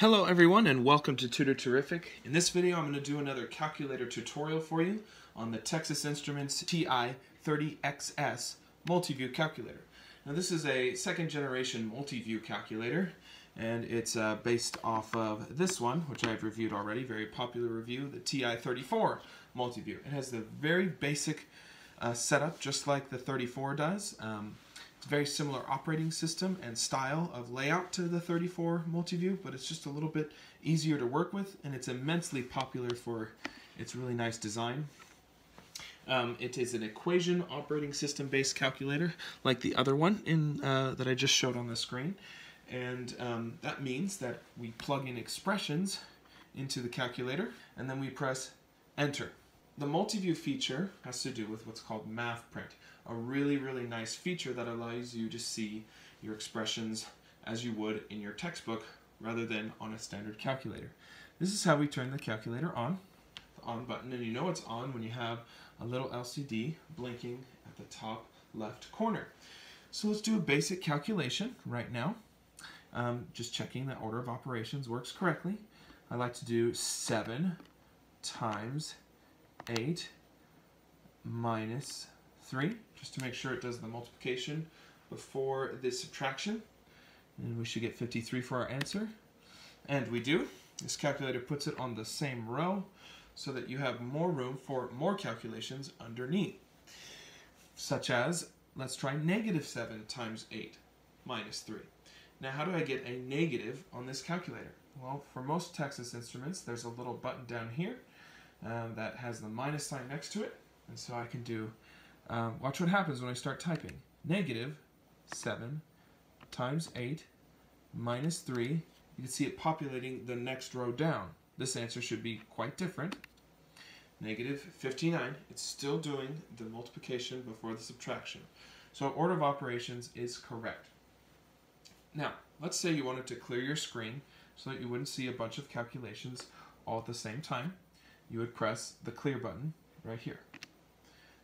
Hello everyone and welcome to Tutor Terrific. In this video I'm going to do another calculator tutorial for you on the Texas Instruments TI-30XS Multiview Calculator. Now this is a second generation multi-view calculator and it's uh, based off of this one which I've reviewed already, very popular review, the TI-34 Multiview. It has the very basic uh, setup just like the 34 does. Um, very similar operating system and style of layout to the 34 Multiview, but it's just a little bit easier to work with, and it's immensely popular for its really nice design. Um, it is an equation operating system based calculator like the other one in uh, that I just showed on the screen. And um, that means that we plug in expressions into the calculator and then we press enter. The multi-view feature has to do with what's called math print, a really, really nice feature that allows you to see your expressions as you would in your textbook rather than on a standard calculator. This is how we turn the calculator on, the on button, and you know it's on when you have a little LCD blinking at the top left corner. So let's do a basic calculation right now. Um, just checking that order of operations works correctly. I like to do 7 times 8 minus 3, just to make sure it does the multiplication before the subtraction. And we should get 53 for our answer. And we do. This calculator puts it on the same row so that you have more room for more calculations underneath. Such as, let's try negative 7 times 8 minus 3. Now how do I get a negative on this calculator? Well, for most Texas Instruments, there's a little button down here um, that has the minus sign next to it. And so I can do, um, watch what happens when I start typing. Negative 7 times 8 minus 3. You can see it populating the next row down. This answer should be quite different. Negative 59. It's still doing the multiplication before the subtraction. So order of operations is correct. Now, let's say you wanted to clear your screen so that you wouldn't see a bunch of calculations all at the same time you would press the clear button right here.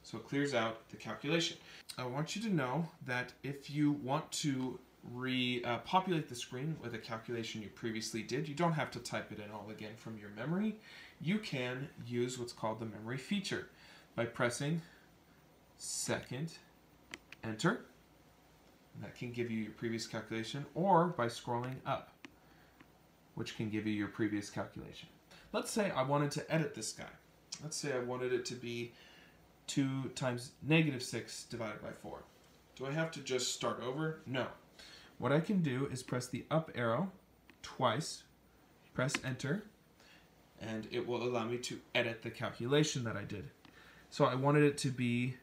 So it clears out the calculation. I want you to know that if you want to repopulate uh, the screen with a calculation you previously did, you don't have to type it in all again from your memory. You can use what's called the memory feature by pressing second enter. That can give you your previous calculation or by scrolling up, which can give you your previous calculation. Let's say I wanted to edit this guy. Let's say I wanted it to be 2 times negative 6 divided by 4. Do I have to just start over? No. What I can do is press the up arrow twice, press enter, and it will allow me to edit the calculation that I did. So I wanted it to be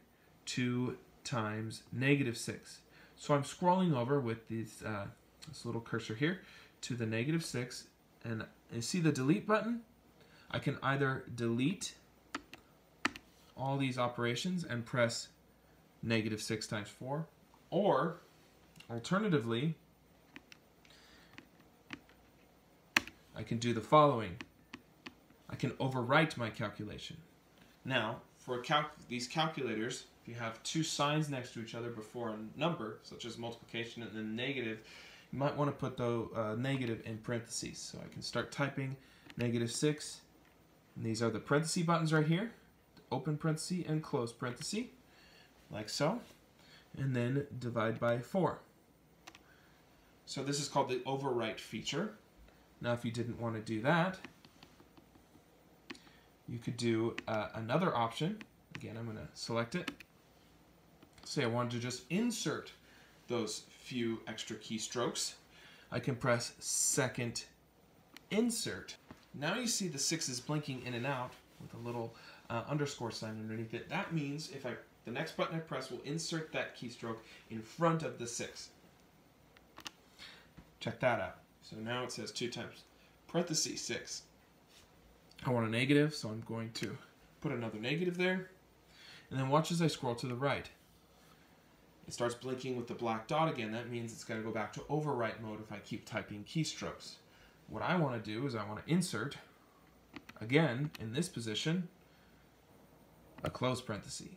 2 times negative 6. So I'm scrolling over with this, uh, this little cursor here to the negative 6, and you see the delete button? I can either delete all these operations and press negative 6 times 4, or alternatively, I can do the following. I can overwrite my calculation. Now, for calc these calculators, if you have two signs next to each other before a number, such as multiplication and then negative, you might want to put the uh, negative in parentheses. So I can start typing negative 6 and these are the parenthesis buttons right here. Open parenthesis and close parenthesis, like so. And then divide by 4. So this is called the overwrite feature. Now if you didn't want to do that, you could do uh, another option. Again, I'm going to select it. Say I wanted to just insert those few extra keystrokes. I can press second insert now you see the sixes blinking in and out with a little uh, underscore sign underneath it. That means if I the next button I press will insert that keystroke in front of the six. Check that out. So now it says two times parenthesis six. I want a negative, so I'm going to put another negative there. And then watch as I scroll to the right. It starts blinking with the black dot again. That means it's going to go back to overwrite mode if I keep typing keystrokes. What I want to do is I want to insert, again, in this position, a close parenthesis.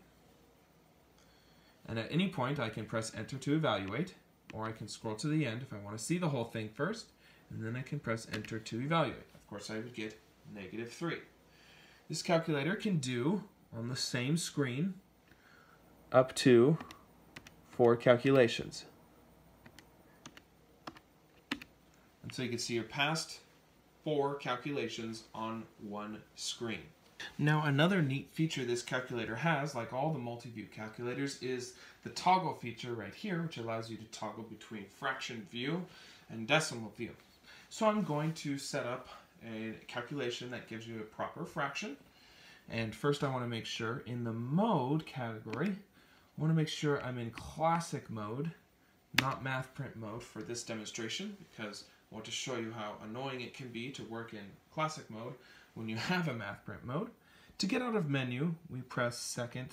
And at any point, I can press enter to evaluate, or I can scroll to the end if I want to see the whole thing first, and then I can press enter to evaluate. Of course, I would get negative 3. This calculator can do, on the same screen, up to four calculations. And so you can see your past four calculations on one screen. Now another neat feature this calculator has, like all the multi-view calculators, is the toggle feature right here, which allows you to toggle between fraction view and decimal view. So I'm going to set up a calculation that gives you a proper fraction. And first I want to make sure in the mode category, I want to make sure I'm in classic mode, not math print mode for this demonstration, because Want to show you how annoying it can be to work in classic mode when you have a math print mode. To get out of menu, we press second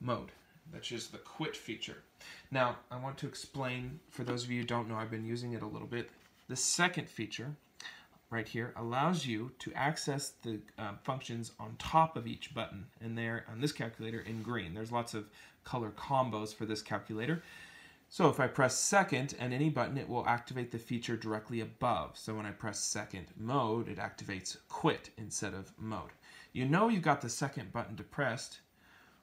mode. which is the quit feature. Now, I want to explain, for those of you who don't know, I've been using it a little bit. The second feature, right here, allows you to access the uh, functions on top of each button, and they're on this calculator in green. There's lots of color combos for this calculator. So if I press second and any button, it will activate the feature directly above. So when I press second mode, it activates quit instead of mode. You know you've got the second button depressed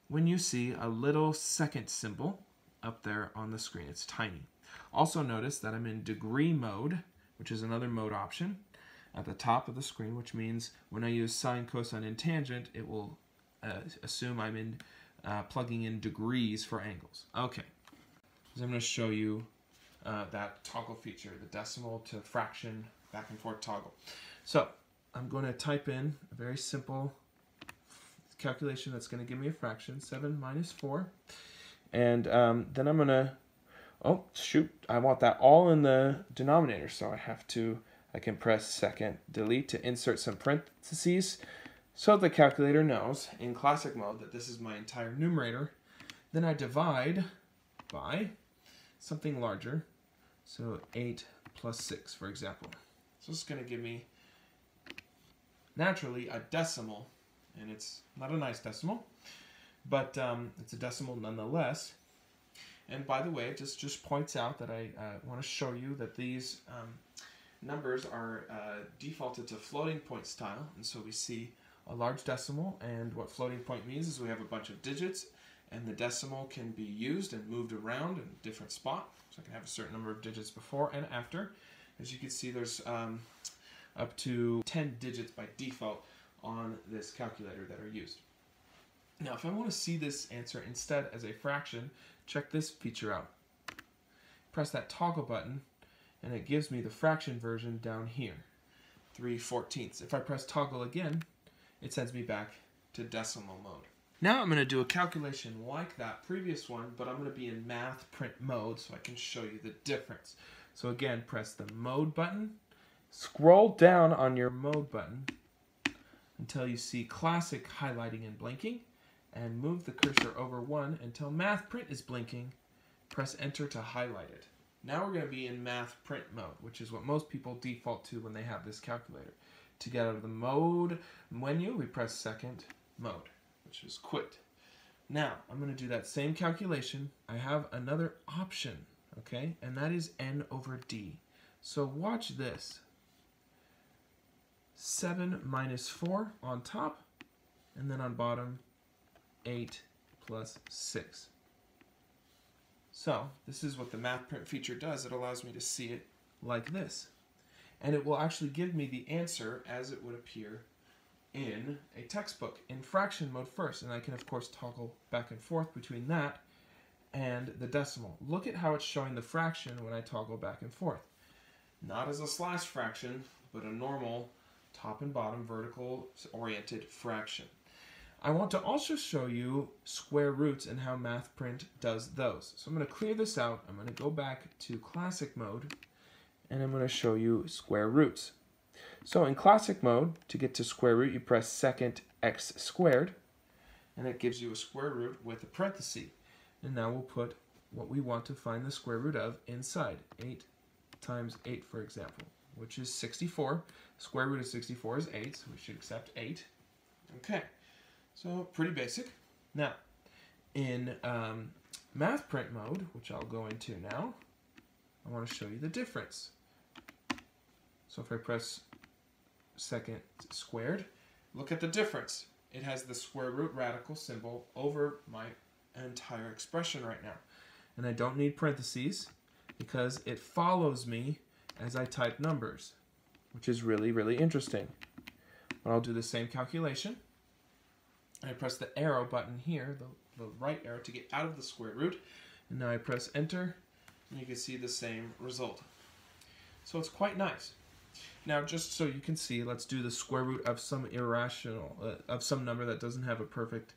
when you see a little second symbol up there on the screen. It's tiny. Also notice that I'm in degree mode, which is another mode option at the top of the screen, which means when I use sine, cosine, and tangent, it will uh, assume I'm in uh, plugging in degrees for angles. Okay, so I'm going to show you uh, that toggle feature, the decimal to fraction back and forth toggle. So I'm going to type in a very simple calculation that's going to give me a fraction, 7 minus 4. And um, then I'm going to, oh, shoot, I want that all in the denominator, so I have to, I can press second delete to insert some parentheses so the calculator knows in classic mode that this is my entire numerator. Then I divide by something larger, so 8 plus 6, for example. So it's going to give me, naturally, a decimal and it's not a nice decimal, but um, it's a decimal nonetheless. And by the way, it just, just points out that I uh, want to show you that these um, numbers are uh, defaulted to floating point style, and so we see a large decimal, and what floating point means is we have a bunch of digits, and the decimal can be used and moved around in a different spot, so I can have a certain number of digits before and after. As you can see, there's um, up to 10 digits by default on this calculator that are used. Now, if I want to see this answer instead as a fraction, check this feature out. Press that toggle button, and it gives me the fraction version down here, 3 fourteenths. If I press toggle again, it sends me back to decimal mode. Now I'm going to do a calculation like that previous one, but I'm going to be in math print mode so I can show you the difference. So again, press the mode button, scroll down on your mode button, until you see classic highlighting and blinking, and move the cursor over one until math print is blinking. Press enter to highlight it. Now we're going to be in math print mode, which is what most people default to when they have this calculator. To get out of the mode menu, we press second mode, which is quit. Now, I'm going to do that same calculation. I have another option, okay, and that is n over d. So watch this. 7 minus 4 on top, and then on bottom, 8 plus 6. So this is what the math print feature does. It allows me to see it like this. And it will actually give me the answer as it would appear in a textbook in fraction mode first. And I can, of course, toggle back and forth between that and the decimal. Look at how it's showing the fraction when I toggle back and forth. Not as a slash fraction, but a normal top and bottom vertical oriented fraction. I want to also show you square roots and how MathPrint does those. So I'm going to clear this out. I'm going to go back to classic mode and I'm going to show you square roots. So in classic mode, to get to square root, you press second x squared and it gives you a square root with a parenthesis. And now we'll put what we want to find the square root of inside. 8 times 8, for example, which is 64. Square root of 64 is 8, so we should accept 8. Okay, so pretty basic. Now, in um, math print mode, which I'll go into now, I want to show you the difference. So if I press second squared, look at the difference. It has the square root radical symbol over my entire expression right now. And I don't need parentheses because it follows me as I type numbers, which is really, really interesting. But I'll do the same calculation. I press the arrow button here, the, the right arrow, to get out of the square root. And now I press enter, and you can see the same result. So it's quite nice. Now, just so you can see, let's do the square root of some irrational, uh, of some number that doesn't have a perfect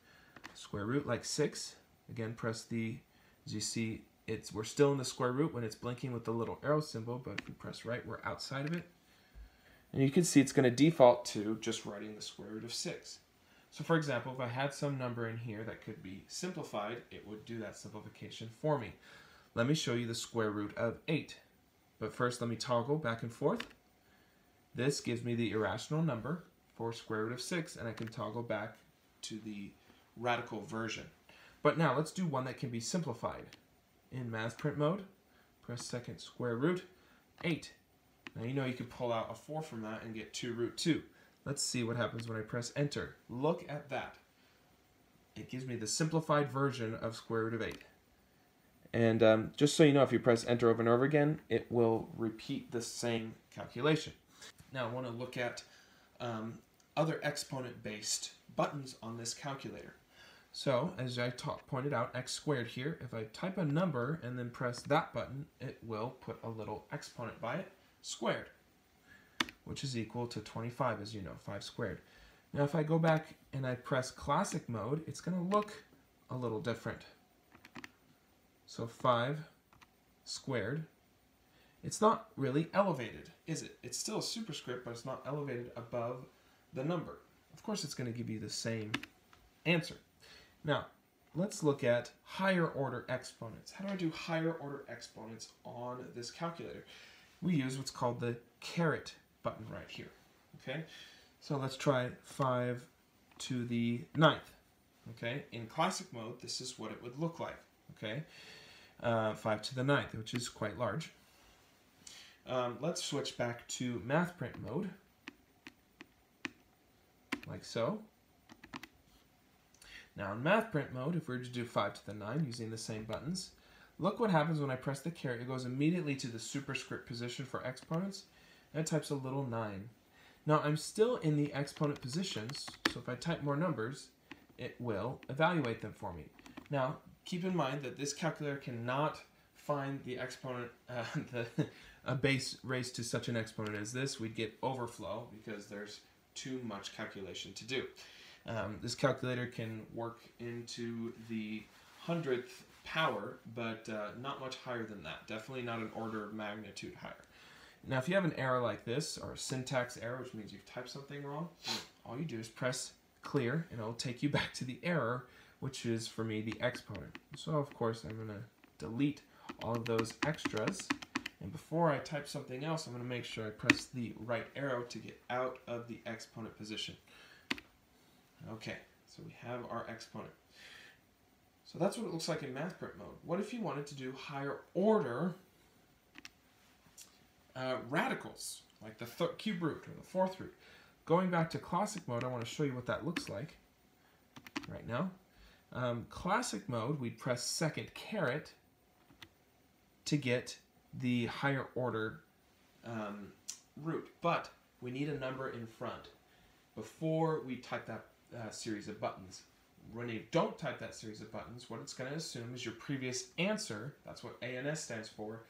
square root, like 6. Again, press the, as you see, it's we're still in the square root when it's blinking with the little arrow symbol, but if we press right, we're outside of it. And you can see it's going to default to just writing the square root of 6. So for example, if I had some number in here that could be simplified, it would do that simplification for me. Let me show you the square root of 8. But first, let me toggle back and forth. This gives me the irrational number for square root of 6, and I can toggle back to the radical version. But now let's do one that can be simplified. In math print mode, press second square root, 8. Now you know you could pull out a 4 from that and get 2 root 2. Let's see what happens when I press enter. Look at that. It gives me the simplified version of square root of 8. And um, just so you know, if you press enter over and over again, it will repeat the same calculation. Now I want to look at um, other exponent-based buttons on this calculator. So, as I pointed out, x squared here, if I type a number and then press that button, it will put a little exponent by it, squared, which is equal to 25, as you know, 5 squared. Now, if I go back and I press classic mode, it's going to look a little different. So 5 squared, it's not really elevated, is it? It's still a superscript, but it's not elevated above the number. Of course, it's going to give you the same answer. Now, let's look at higher order exponents. How do I do higher order exponents on this calculator? We use what's called the caret button right here. Okay, so let's try 5 to the ninth. Okay, in classic mode, this is what it would look like. Okay, uh, 5 to the ninth, which is quite large. Um, let's switch back to math print mode, like so. Now in math print mode, if we were to do 5 to the 9 using the same buttons, look what happens when I press the caret. It goes immediately to the superscript position for exponents, and it types a little 9. Now I'm still in the exponent positions, so if I type more numbers, it will evaluate them for me. Now, keep in mind that this calculator cannot find the exponent, uh, the, a base raised to such an exponent as this. We'd get overflow because there's too much calculation to do. Um, this calculator can work into the hundredth power, but uh, not much higher than that. Definitely not an order of magnitude higher. Now, if you have an error like this, or a syntax error, which means you've typed something wrong, all you do is press clear, and it'll take you back to the error, which is, for me, the exponent. So, of course, I'm going to delete all of those extras. And before I type something else, I'm going to make sure I press the right arrow to get out of the exponent position. Okay, so we have our exponent. So that's what it looks like in math print mode. What if you wanted to do higher order uh, radicals, like the cube root or the fourth root? Going back to classic mode, I want to show you what that looks like right now. Um, classic mode, we'd press second caret to get the higher order um, root, but we need a number in front before we type that uh, series of buttons. When you don't type that series of buttons, what it's going to assume is your previous answer, that's what ANS stands for,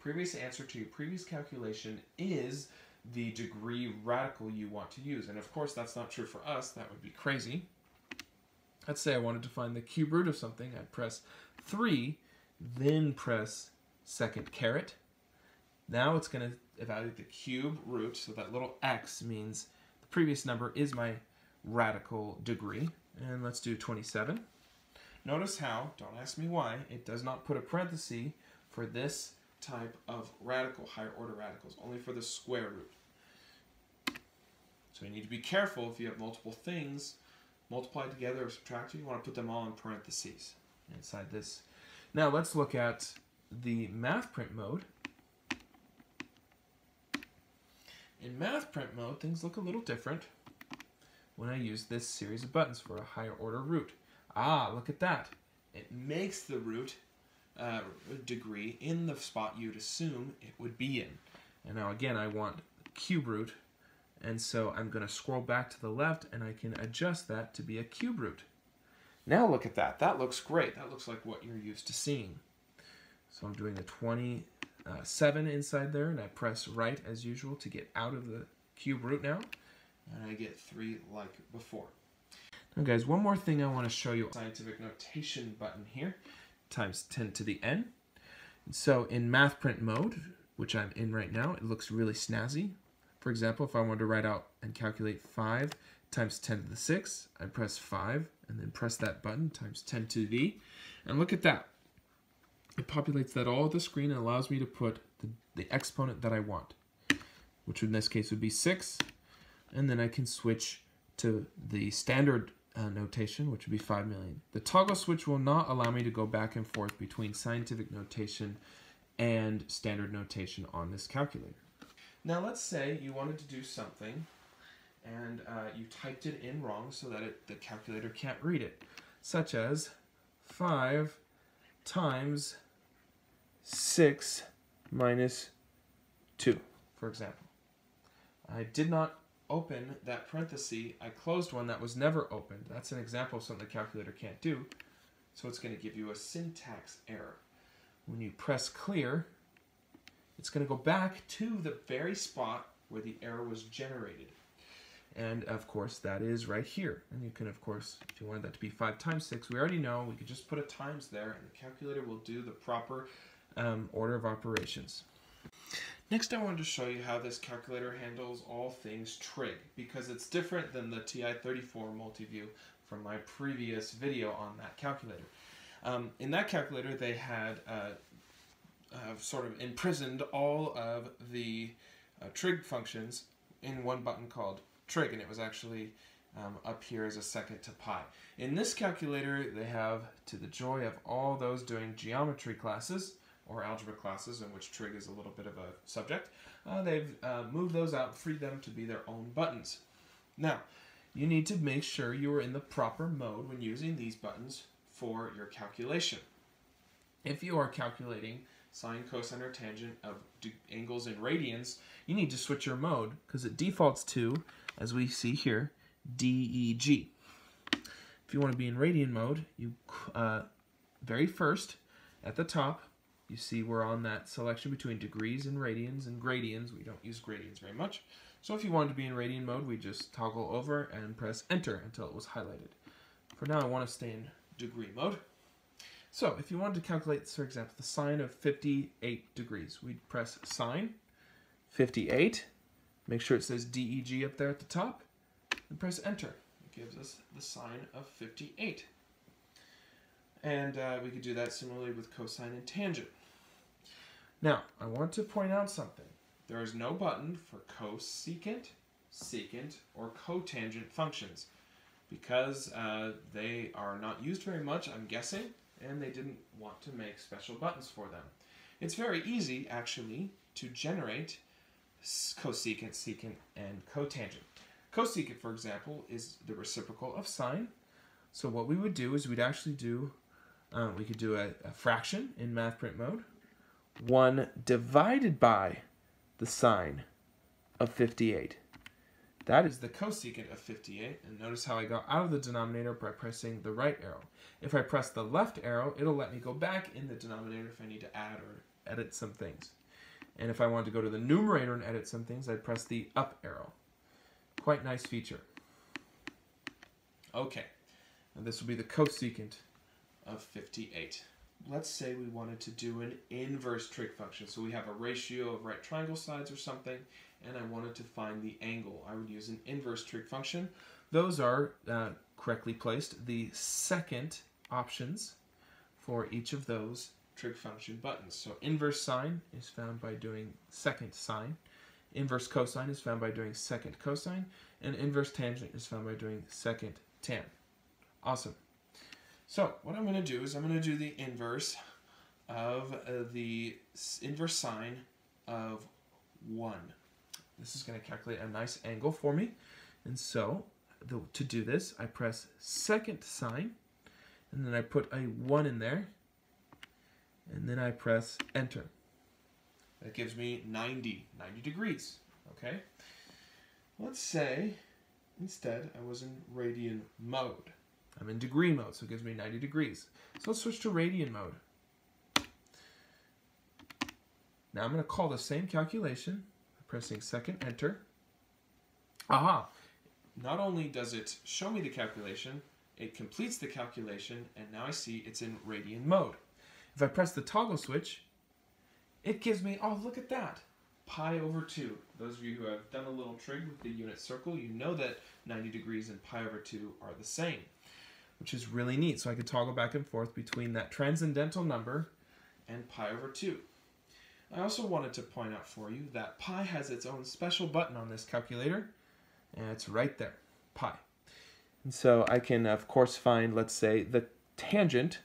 previous answer to your previous calculation is the degree radical you want to use. And of course, that's not true for us. That would be crazy. Let's say I wanted to find the cube root of something. I'd press 3, then press second caret. Now it's going to evaluate the cube root, so that little x means the previous number is my radical degree. And let's do 27. Notice how, don't ask me why, it does not put a parenthesis for this type of radical, higher order radicals, only for the square root. So you need to be careful if you have multiple things multiplied together or subtracted, you want to put them all in parentheses inside this. Now let's look at the math print mode. In math print mode, things look a little different when I use this series of buttons for a higher order root. Ah, look at that. It makes the root uh, degree in the spot you'd assume it would be in. And now again, I want cube root, and so I'm going to scroll back to the left and I can adjust that to be a cube root. Now look at that. That looks great. That looks like what you're used to seeing. So I'm doing the 27 inside there, and I press right as usual to get out of the cube root now. And I get 3 like before. Now guys, one more thing I want to show you. Scientific notation button here, times 10 to the n. So in math print mode, which I'm in right now, it looks really snazzy. For example, if I wanted to write out and calculate 5 times 10 to the 6, I press 5 and then press that button times 10 to the, and look at that. It populates that all of the screen and allows me to put the, the exponent that I want, which in this case would be 6, and then I can switch to the standard uh, notation, which would be 5 million. The toggle switch will not allow me to go back and forth between scientific notation and standard notation on this calculator. Now let's say you wanted to do something and uh, you typed it in wrong so that it, the calculator can't read it, such as 5 times 6 minus 2, for example. I did not open that parenthesis, I closed one that was never opened. That's an example of something the calculator can't do. So it's going to give you a syntax error. When you press clear, it's going to go back to the very spot where the error was generated. And of course, that is right here. And you can, of course, if you wanted that to be 5 times 6, we already know we could just put a times there and the calculator will do the proper um, order of operations. Next, I wanted to show you how this calculator handles all things trig, because it's different than the TI-34 multi-view from my previous video on that calculator. Um, in that calculator, they had uh, uh, sort of imprisoned all of the uh, trig functions in one button called trig, and it was actually um, up here as a second to pi. In this calculator, they have, to the joy of all those doing geometry classes, or algebra classes in which trig is a little bit of a subject, uh, they've uh, moved those out, freed them to be their own buttons. Now, you need to make sure you are in the proper mode when using these buttons for your calculation. If you are calculating sine, cosine, or tangent of angles in radians, you need to switch your mode because it defaults to, as we see here, DEG. If you want to be in radian mode, you uh, very first at the top you see we're on that selection between degrees and radians and gradients. We don't use gradients very much. So if you wanted to be in radian mode, we just toggle over and press enter until it was highlighted. For now, I want to stay in degree mode. So if you wanted to calculate, for example, the sine of 58 degrees, we'd press sine 58, make sure it says DEG up there at the top, and press enter. It gives us the sine of 58. And uh, we could do that similarly with cosine and tangent. Now, I want to point out something. There is no button for cosecant, secant, or cotangent functions because uh, they are not used very much, I'm guessing, and they didn't want to make special buttons for them. It's very easy, actually, to generate cosecant, secant, and cotangent. Cosecant, for example, is the reciprocal of sine. So what we would do is we'd actually do, uh, we could do a, a fraction in math print mode, 1 divided by the sine of 58. That is the cosecant of 58, and notice how I got out of the denominator by pressing the right arrow. If I press the left arrow, it'll let me go back in the denominator if I need to add or edit some things. And if I wanted to go to the numerator and edit some things, I'd press the up arrow. Quite nice feature. Okay, and this will be the cosecant of 58 let's say we wanted to do an inverse trig function. So we have a ratio of right triangle sides or something, and I wanted to find the angle. I would use an inverse trig function. Those are uh, correctly placed. The second options for each of those trig function buttons. So inverse sine is found by doing second sine. Inverse cosine is found by doing second cosine. And inverse tangent is found by doing second tan. Awesome. So what I'm going to do is I'm going to do the inverse of uh, the inverse sine of 1. This is going to calculate a nice angle for me. And so the, to do this, I press second sine, and then I put a 1 in there, and then I press enter. That gives me 90, 90 degrees, okay? Let's say instead I was in radian mode. I'm in degree mode, so it gives me 90 degrees. So let's switch to radian mode. Now I'm going to call the same calculation, pressing second enter. Aha! Not only does it show me the calculation, it completes the calculation, and now I see it's in radian mode. If I press the toggle switch, it gives me, oh, look at that, pi over 2. Those of you who have done a little trig with the unit circle, you know that 90 degrees and pi over 2 are the same, which is really neat. So I could toggle back and forth between that transcendental number and pi over 2. I also wanted to point out for you that pi has its own special button on this calculator, and it's right there, pi. And so I can, of course, find, let's say, the tangent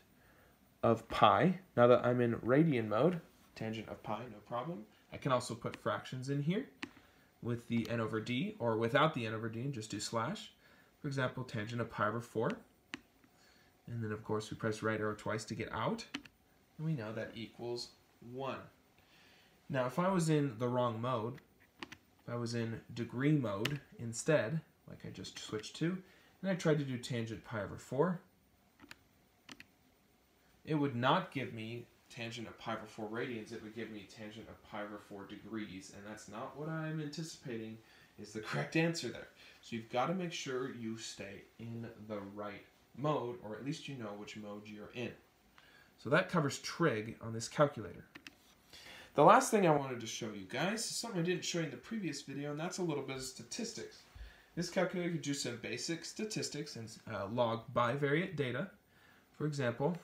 of pi. Now that I'm in radian mode, tangent of pi, no problem. I can also put fractions in here with the n over d, or without the n over d and just do slash. For example, tangent of pi over 4. And then, of course, we press right arrow twice to get out. And we know that equals 1. Now, if I was in the wrong mode, if I was in degree mode instead, like I just switched to, and I tried to do tangent pi over 4, it would not give me tangent of pi over 4 radians, it would give me tangent of pi over 4 degrees, and that's not what I'm anticipating is the correct answer there. So you've got to make sure you stay in the right mode, or at least you know which mode you're in. So that covers trig on this calculator. The last thing I wanted to show you guys is something I didn't show you in the previous video, and that's a little bit of statistics. This calculator can do some basic statistics and uh, log bivariate data. For example,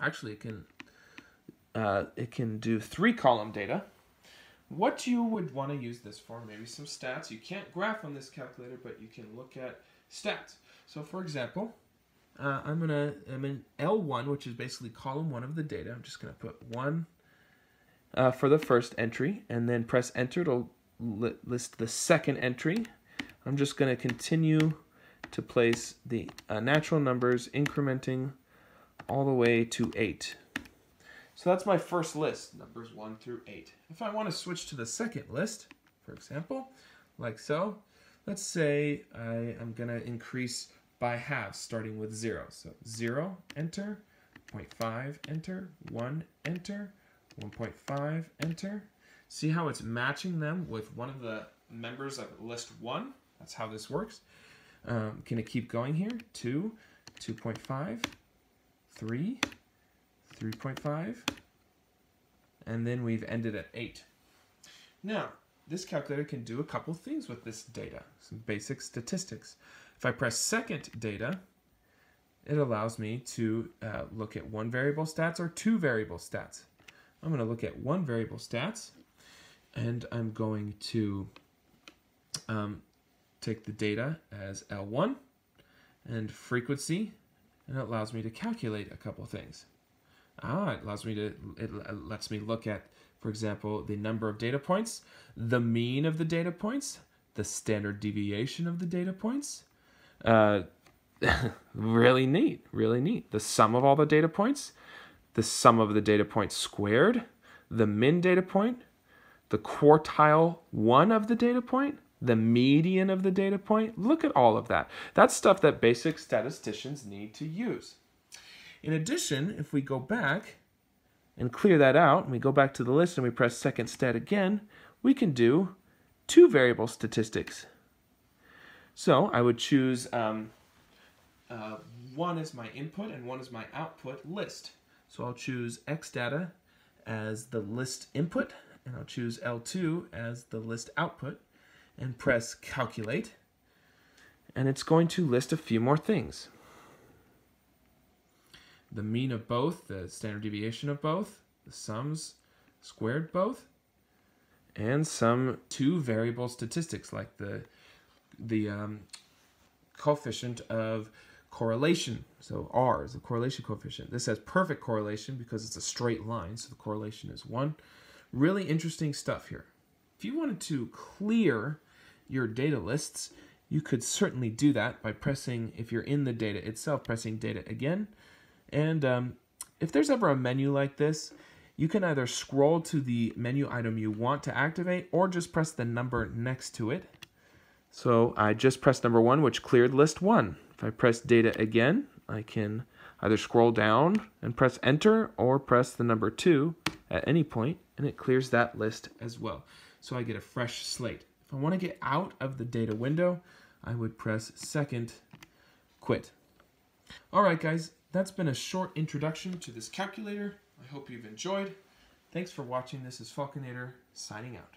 actually it can uh, it can do three column data. What you would want to use this for, maybe some stats. You can't graph on this calculator, but you can look at stats. So for example, uh, I'm gonna I'm in L1, which is basically column one of the data. I'm just gonna put one uh, for the first entry and then press enter to li list the second entry. I'm just going to continue to place the uh, natural numbers incrementing all the way to 8. So that's my first list, numbers 1 through 8. If I want to switch to the second list, for example, like so, let's say I am going to increase by halves starting with 0. So 0, enter, 0.5, enter, 1, enter, 1.5, enter. See how it's matching them with one of the members of list 1? That's how this works. Um, can it keep going here? 2, 2.5, 3, 3.5, and then we've ended at 8. Now, this calculator can do a couple things with this data, some basic statistics. If I press second data, it allows me to uh, look at one variable stats or two variable stats. I'm going to look at one variable stats, and I'm going to um, take the data as L1 and frequency, and it allows me to calculate a couple things. Ah, it allows me to, it lets me look at, for example, the number of data points, the mean of the data points, the standard deviation of the data points. Uh, really neat, really neat. The sum of all the data points, the sum of the data points squared, the min data point, the quartile one of the data point, the median of the data point. Look at all of that. That's stuff that basic statisticians need to use. In addition, if we go back and clear that out, and we go back to the list and we press second stat again, we can do two variable statistics. So I would choose um, uh, one is my input and one is my output list. So I'll choose X data as the list input, and I'll choose L2 as the list output, and press calculate. And it's going to list a few more things. The mean of both, the standard deviation of both, the sums squared both, and some two variable statistics like the, the um, coefficient of correlation. So R is the correlation coefficient. This has perfect correlation because it's a straight line, so the correlation is 1. Really interesting stuff here. If you wanted to clear your data lists, you could certainly do that by pressing, if you're in the data itself, pressing data again. And um, if there's ever a menu like this, you can either scroll to the menu item you want to activate or just press the number next to it. So I just pressed number one, which cleared list one. If I press data again, I can either scroll down and press enter or press the number two at any point and it clears that list as well. So I get a fresh slate. If I want to get out of the data window, I would press second quit. All right, guys, that's been a short introduction to this calculator. I hope you've enjoyed. Thanks for watching. This is Falconator signing out.